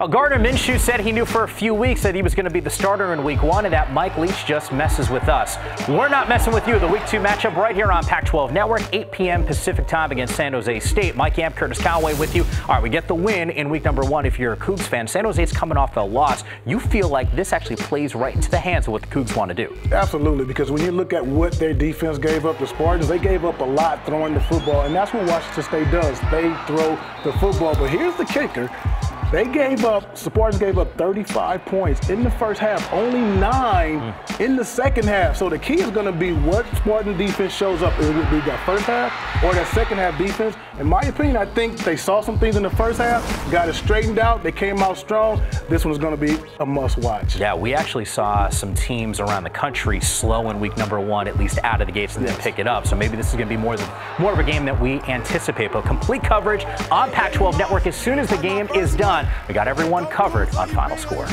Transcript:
Well, Gardner Minshew said he knew for a few weeks that he was going to be the starter in week one and that Mike Leach just messes with us. We're not messing with you. The week two matchup right here on Pac 12 Network, 8 p.m. Pacific time against San Jose State. Mike Yam, Curtis Conway with you. All right, we get the win in week number one if you're a Cougs fan. San Jose's coming off a loss. You feel like this actually plays right into the hands of what the Cougs want to do. Absolutely, because when you look at what their defense gave up, the Spartans, they gave up a lot throwing the football, and that's what Washington State does. They throw the football. But here's the kicker. They gave up, Spartans gave up 35 points in the first half, only nine mm. in the second half. So the key is going to be what Spartan defense shows up. It would be that first half or that second half defense. In my opinion, I think they saw some things in the first half, got it straightened out, they came out strong. This one's going to be a must watch. Yeah, we actually saw some teams around the country slow in week number one, at least out of the gates, and yes. then pick it up. So maybe this is going to be more, than, more of a game that we anticipate. But complete coverage on Pac 12 Network as soon as the game is done We got everyone covered on Final Score.